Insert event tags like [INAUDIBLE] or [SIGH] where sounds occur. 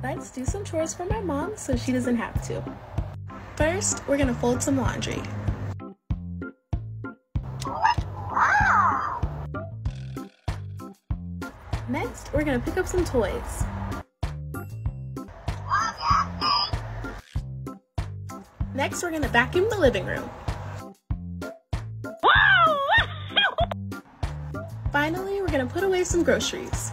Let's do some chores for my mom so she doesn't have to. First, we're gonna fold some laundry. Next, we're gonna pick up some toys. Next, we're gonna vacuum the living room. [LAUGHS] Finally, we're gonna put away some groceries.